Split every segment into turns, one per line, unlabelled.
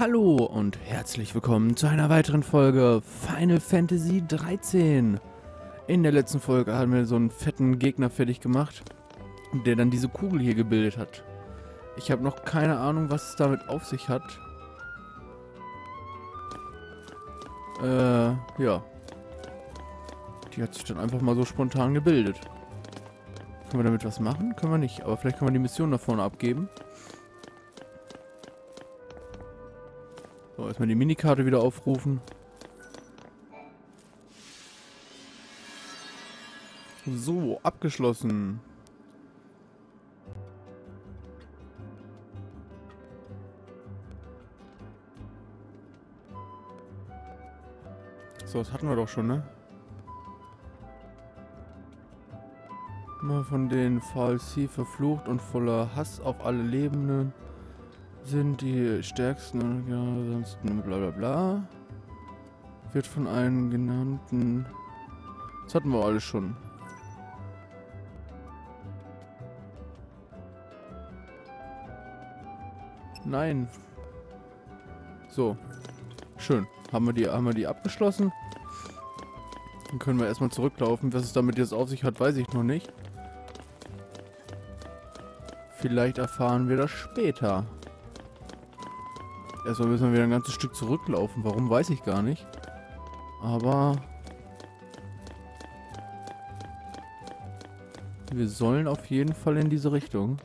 Hallo und herzlich willkommen zu einer weiteren Folge Final Fantasy 13. In der letzten Folge haben wir so einen fetten Gegner fertig gemacht, der dann diese Kugel hier gebildet hat. Ich habe noch keine Ahnung, was es damit auf sich hat. Äh, ja. Die hat sich dann einfach mal so spontan gebildet. Können wir damit was machen? Können wir nicht. Aber vielleicht können wir die Mission da vorne abgeben. So, erstmal die Minikarte wieder aufrufen. So, abgeschlossen. So, das hatten wir doch schon, ne? Immer von den Falsi verflucht und voller Hass auf alle Lebenden sind die stärksten, ja, ansonsten bla bla bla. Wird von einem genannten. Das hatten wir alles schon. Nein. So. Schön. Haben wir die, haben wir die abgeschlossen? Dann können wir erstmal zurücklaufen. Was es damit jetzt auf sich hat, weiß ich noch nicht. Vielleicht erfahren wir das später. Erstmal müssen wir wieder ein ganzes Stück zurücklaufen. Warum, weiß ich gar nicht. Aber... Wir sollen auf jeden Fall in diese Richtung.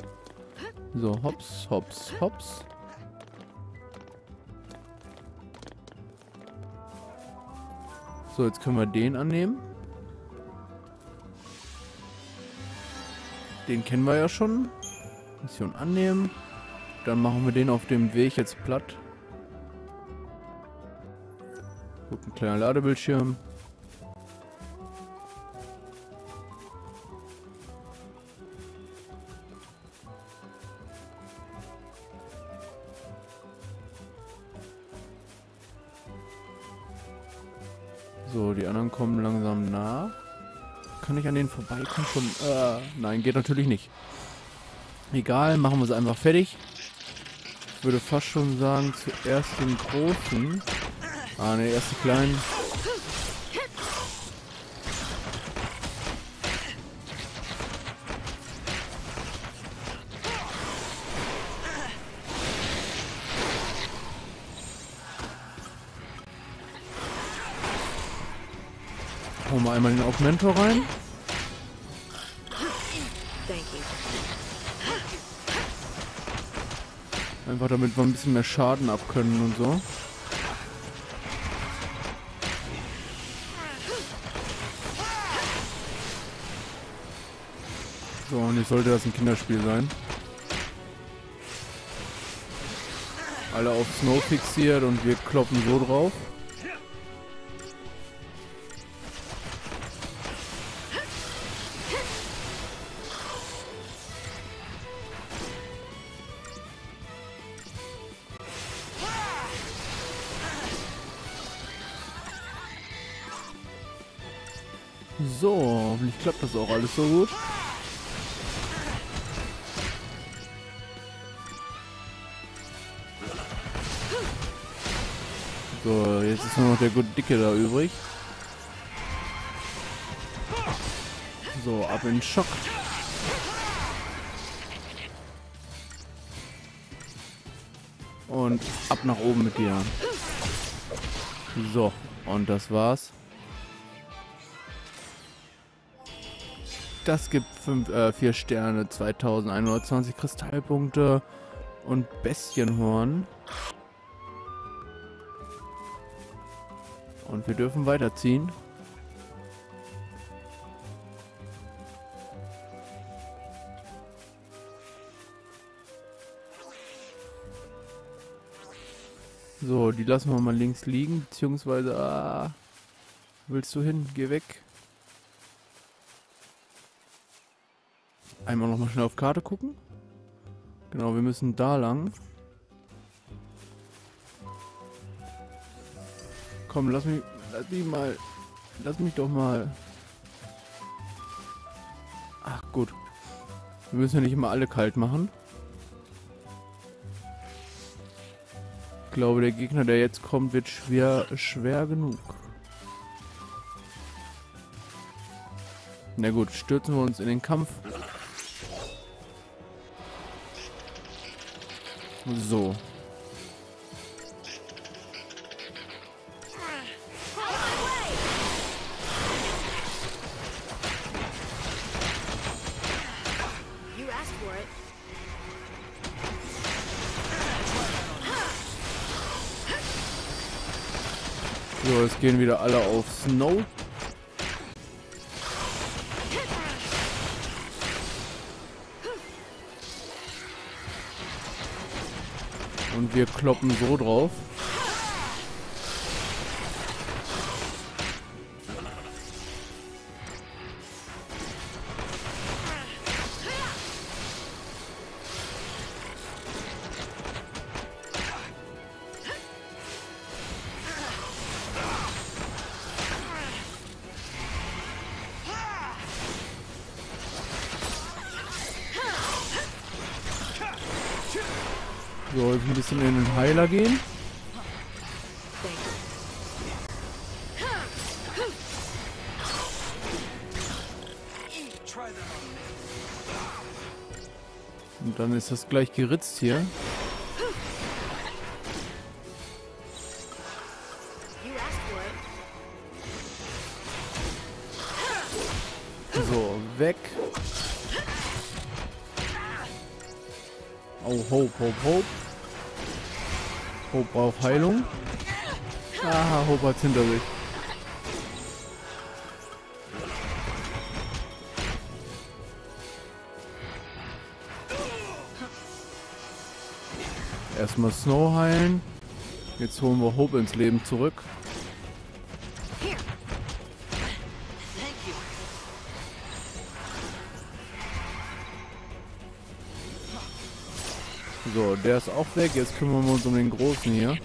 So, hops, hops, hops. So, jetzt können wir den annehmen. Den kennen wir ja schon. Mission annehmen. Dann machen wir den auf dem Weg jetzt platt. Ein kleiner Ladebildschirm. So, die anderen kommen langsam nach. Kann ich an denen vorbeikommen? Schon, äh, nein, geht natürlich nicht. Egal, machen wir es einfach fertig. Ich würde fast schon sagen, zuerst den großen. Ah, ne, erst die kleinen. Hauen wir einmal den Augmentor rein. Einfach damit wir ein bisschen mehr Schaden abkönnen und so. So, und jetzt sollte das ein Kinderspiel sein. Alle auf Snow fixiert und wir kloppen so drauf. So, hoffentlich klappt das auch alles so gut. So, jetzt ist nur noch der gute Dicke da übrig. So, ab in Schock. Und ab nach oben mit dir. So, und das war's. Das gibt 4 äh, Sterne, 2120 Kristallpunkte und Bestienhorn. Und wir dürfen weiterziehen. So, die lassen wir mal links liegen, beziehungsweise... Ah, willst du hin? Geh weg. Einmal nochmal schnell auf Karte gucken. Genau, wir müssen da lang. Komm, lass mich, lass mich mal, lass mich doch mal. Ach gut. Wir müssen ja nicht immer alle kalt machen. glaube, der Gegner, der jetzt kommt, wird schwer, schwer genug. Na gut, stürzen wir uns in den Kampf. So. Jetzt gehen wieder alle auf Snow. Und wir kloppen so drauf. So, ein bisschen in den Heiler gehen. Und dann ist das gleich geritzt hier. So, weg. Oh, Hope, Hope, Hope. Hope braucht Heilung. Aha, Hope hat's hinter sich. Erstmal Snow heilen. Jetzt holen wir Hope ins Leben zurück. Der ist auch weg. Jetzt kümmern wir uns um den Großen hier.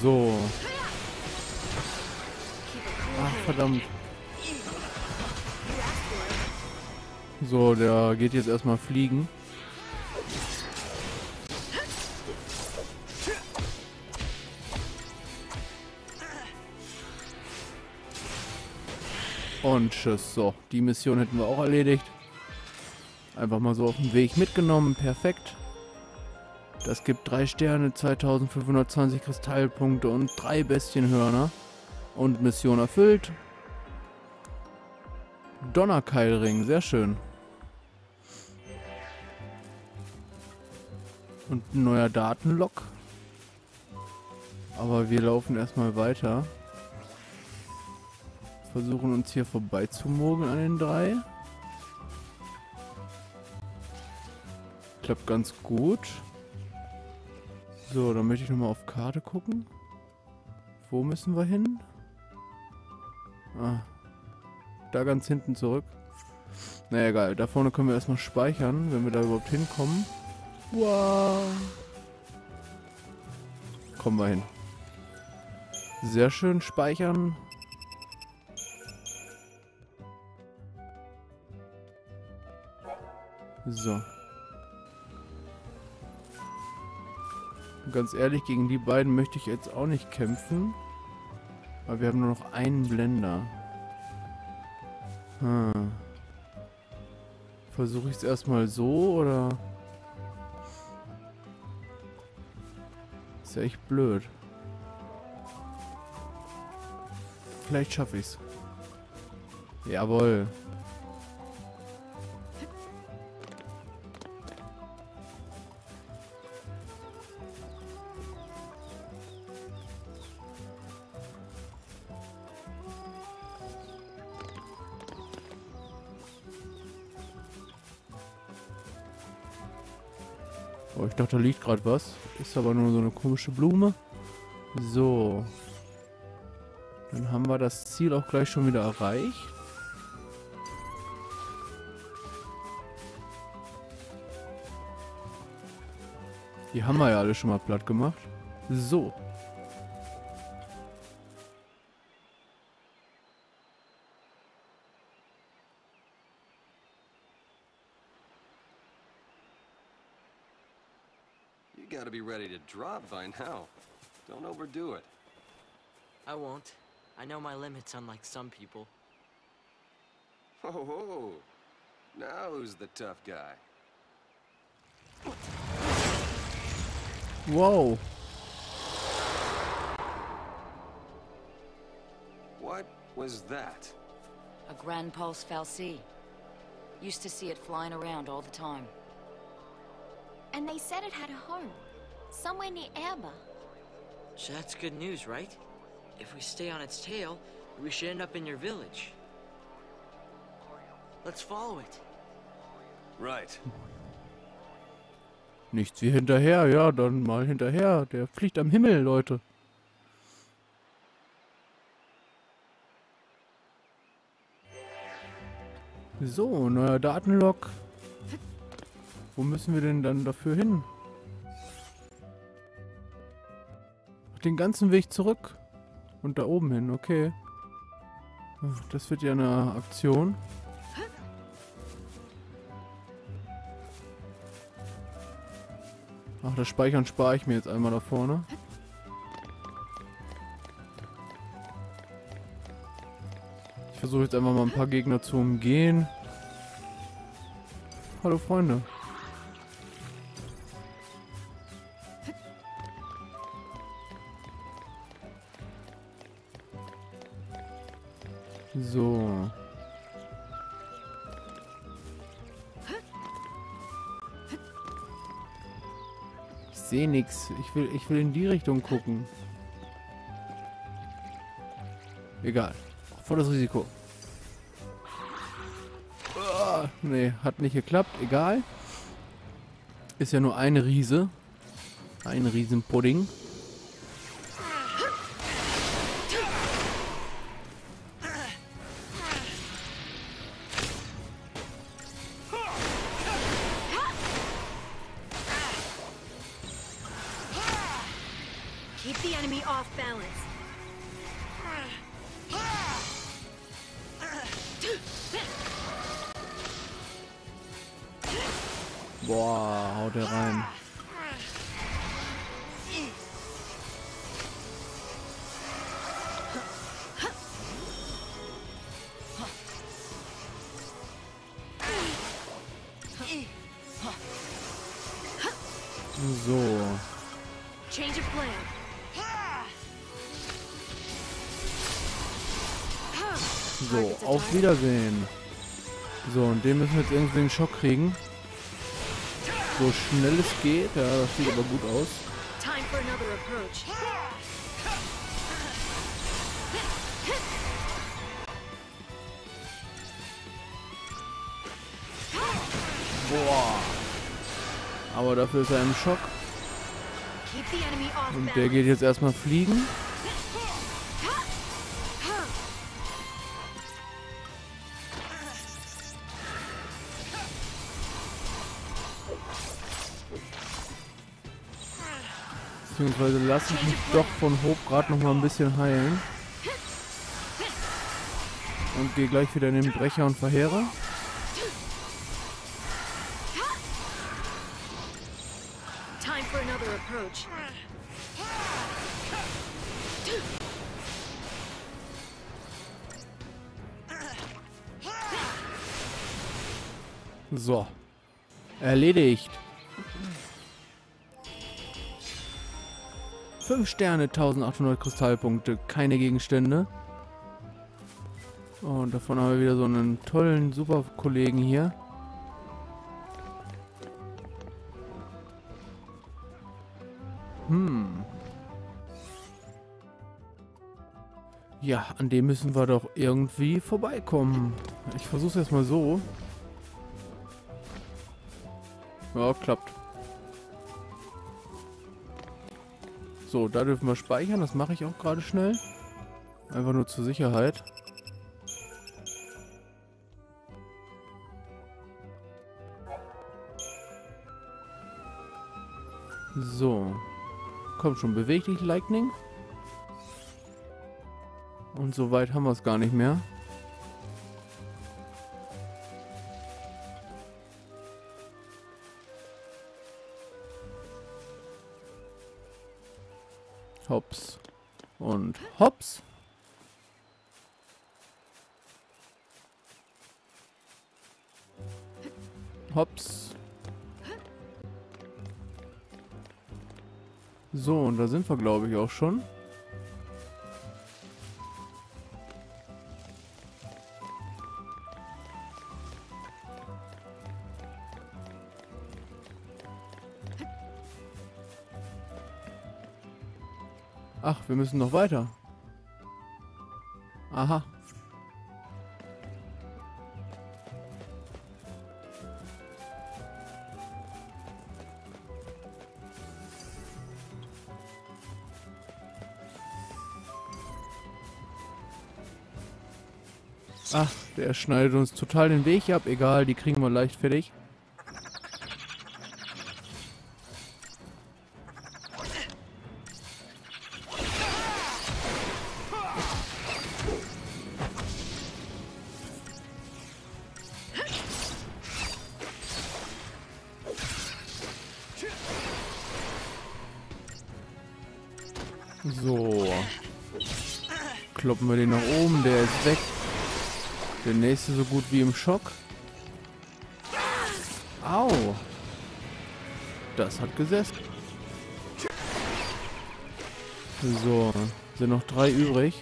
So. Ach, verdammt. So, der geht jetzt erstmal fliegen. Und tschüss. So, die Mission hätten wir auch erledigt. Einfach mal so auf dem Weg mitgenommen. Perfekt. Das gibt drei Sterne, 2520 Kristallpunkte und drei Bestienhörner. Und Mission erfüllt. Donnerkeilring, sehr schön. Und ein neuer Datenlog. Aber wir laufen erstmal weiter. Versuchen uns hier vorbei zu mogeln an den drei. Klappt ganz gut. So, dann möchte ich nochmal auf Karte gucken. Wo müssen wir hin? Ah. Da ganz hinten zurück. Naja, egal. Da vorne können wir erstmal speichern, wenn wir da überhaupt hinkommen. Wow. Kommen wir hin. Sehr schön speichern. So. Ganz ehrlich, gegen die beiden möchte ich jetzt auch nicht kämpfen. Aber wir haben nur noch einen Blender. Hm. Versuche ich es erstmal so oder... Ist ja echt blöd. Vielleicht schaffe ich's. Jawohl. Da liegt gerade was. Ist aber nur so eine komische Blume. So. Dann haben wir das Ziel auch gleich schon wieder erreicht. Die haben wir ja alle schon mal platt gemacht. So.
Ready to drop by now. Don't overdo it.
I won't. I know my limits, unlike some people.
Whoa, whoa. Now who's the tough guy?
Whoa.
What was that?
A Grand Pulse Fal'Cie. Used to see it flying around all the time.
And they said it had a home. Somewhere near Amber.
So that's good news, right? If we stay on its tail, we should end up in your village. Let's follow it.
Right.
Nichts wie hinterher, ja, dann mal hinterher. Der fliegt am Himmel, Leute. So, neuer Datenlog. Wo müssen wir denn dann dafür hin? Den ganzen Weg zurück. Und da oben hin, okay. Ach, Das wird ja eine Aktion. Ach, das Speichern spare ich mir jetzt einmal da vorne. Ich versuche jetzt einfach mal ein paar Gegner zu umgehen. Hallo Freunde. Nichts. Ich will, ich will in die Richtung gucken. Egal. Volles Risiko. Ah, nee, hat nicht geklappt. Egal. Ist ja nur ein Riese. Ein Riesenpudding.
Keep
So.
Change of plan.
So, auf Wiedersehen. So, und den müssen wir jetzt irgendwie einen Schock kriegen. So schnell es geht. Ja, das sieht aber gut aus. Boah. Aber dafür ist er im Schock. Und der geht jetzt erstmal fliegen. Beziehungsweise lasse ich mich doch von Hope gerade noch mal ein bisschen heilen. Und gehe gleich wieder in den Brecher und Verheerer. So. Erledigt. Fünf Sterne, 1800 Kristallpunkte, keine Gegenstände. Und davon haben wir wieder so einen tollen, super Kollegen hier. Hm. Ja, an dem müssen wir doch irgendwie vorbeikommen. Ich versuch's erstmal so. Ja, klappt. So, da dürfen wir speichern. Das mache ich auch gerade schnell. Einfach nur zur Sicherheit. So. Komm schon, beweg dich, Lightning. Und so weit haben wir es gar nicht mehr. Hops. Und hops. Hops. So, und da sind wir, glaube ich, auch schon. Wir müssen noch weiter. Aha. Ach, der schneidet uns total den Weg ab. Egal, die kriegen wir leicht Der nächste so gut wie im Schock. Au. Das hat gesessen. So, sind noch drei übrig.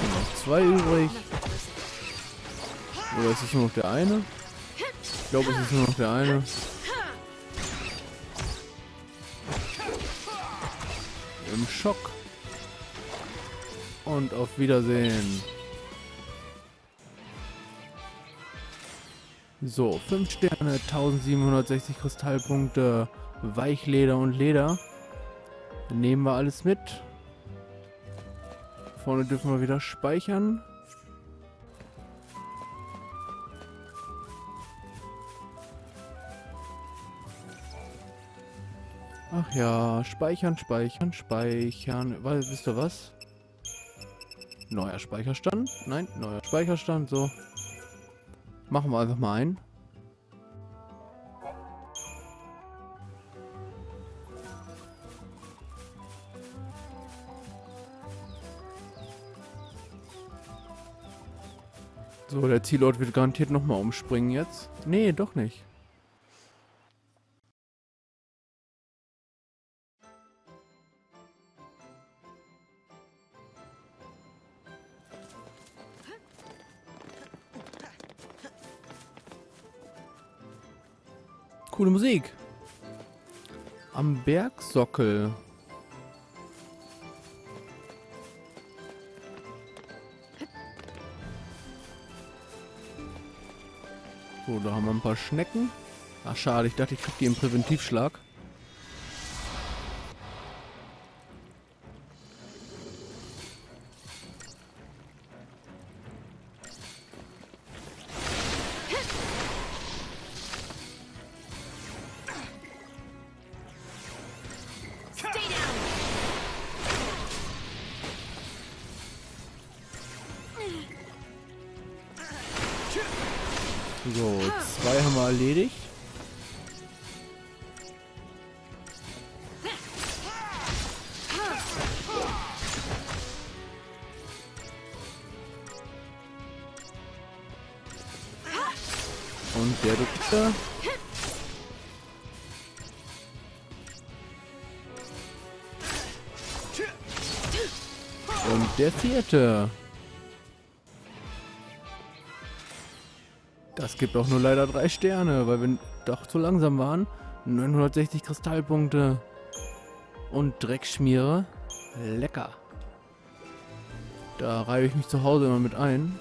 Sind noch zwei übrig. Oder ist es nur noch der eine? Ich glaube, es ist nur noch der eine. Im Schock. Und auf Wiedersehen. So, 5 Sterne, 1760 Kristallpunkte, Weichleder und Leder. Nehmen wir alles mit. Vorne dürfen wir wieder speichern. Ach ja, speichern, speichern, speichern. Weil, wisst ihr was? Neuer Speicherstand? Nein, neuer Speicherstand, so. Machen wir einfach mal ein. So, der Zielort wird garantiert nochmal umspringen jetzt. Nee, doch nicht. Coole Musik. Am Bergsockel. So, da haben wir ein paar Schnecken. Ach, schade. Ich dachte, ich krieg die im Präventivschlag. Der dritte. Und der vierte. Das gibt auch nur leider drei Sterne, weil wir doch zu langsam waren. 960 Kristallpunkte. Und Dreckschmiere. Lecker. Da reibe ich mich zu Hause immer mit ein.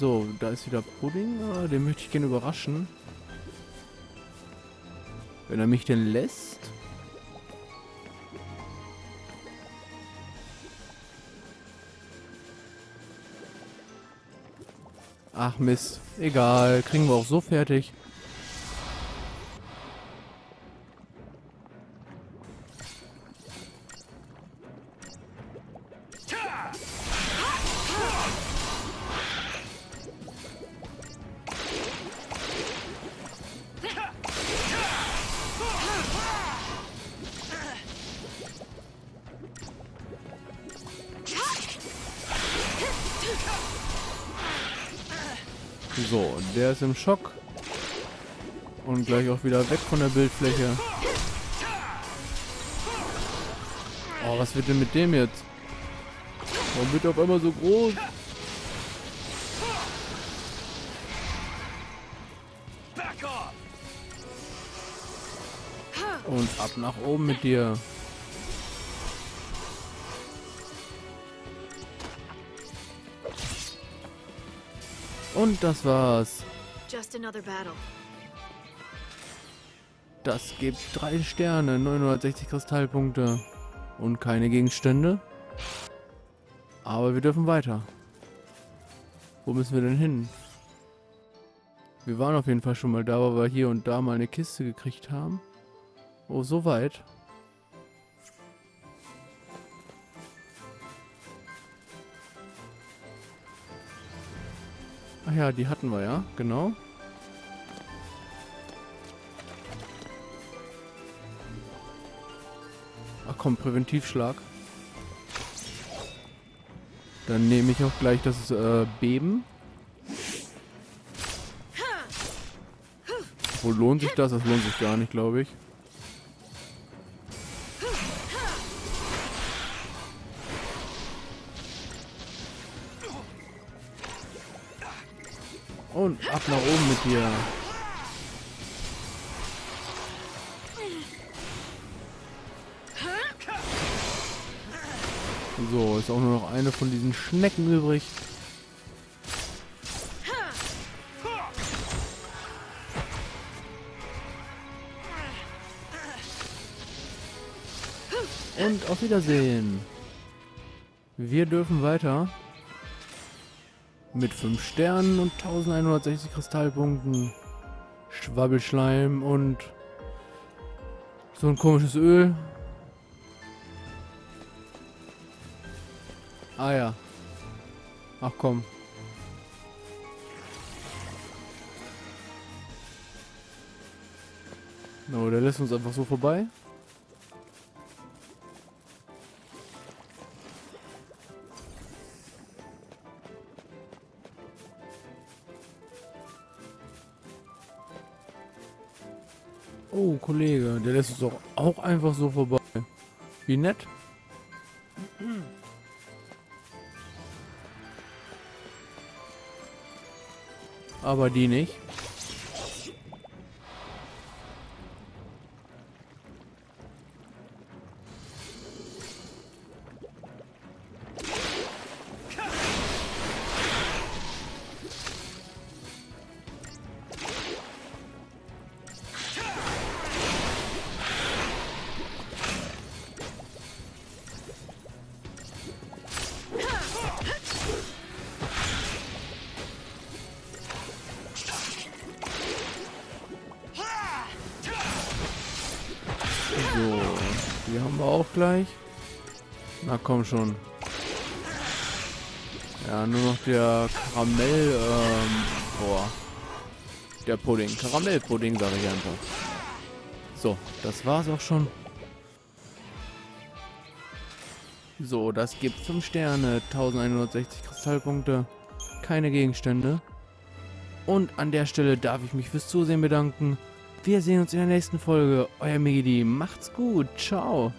So, da ist wieder Pudding. Ah, Den möchte ich gerne überraschen. Wenn er mich denn lässt. Ach Mist. Egal. Kriegen wir auch so fertig. Ist im Schock. Und gleich auch wieder weg von der Bildfläche. Oh, was wird denn mit dem jetzt? Warum wird er auf einmal so groß? Und ab nach oben mit dir. Und das war's. Das gibt drei Sterne, 960 Kristallpunkte und keine Gegenstände. Aber wir dürfen weiter. Wo müssen wir denn hin? Wir waren auf jeden Fall schon mal da, weil wir hier und da mal eine Kiste gekriegt haben. Oh, so weit. Ach ja, die hatten wir ja, genau. Komm, Präventivschlag. Dann nehme ich auch gleich das äh, Beben. Wo lohnt sich das? Das lohnt sich gar nicht, glaube ich. Und ab nach oben mit dir. So, ist auch nur noch eine von diesen Schnecken übrig. Und auf Wiedersehen. Wir dürfen weiter. Mit 5 Sternen und 1160 Kristallpunkten. Schwabbelschleim und so ein komisches Öl. Ah ja. Ach komm. No, der lässt uns einfach so vorbei. Oh, Kollege, der lässt uns doch auch einfach so vorbei. Wie nett. Aber die nicht. Gleich. Na komm schon. Ja, nur noch der Karamell, ähm, boah. Der Pudding. Karamellpudding, sage ich einfach. So, das war's auch schon. So, das gibt 5 Sterne, 1160 Kristallpunkte, keine Gegenstände. Und an der Stelle darf ich mich fürs Zusehen bedanken. Wir sehen uns in der nächsten Folge. Euer Megidi. Macht's gut. Ciao.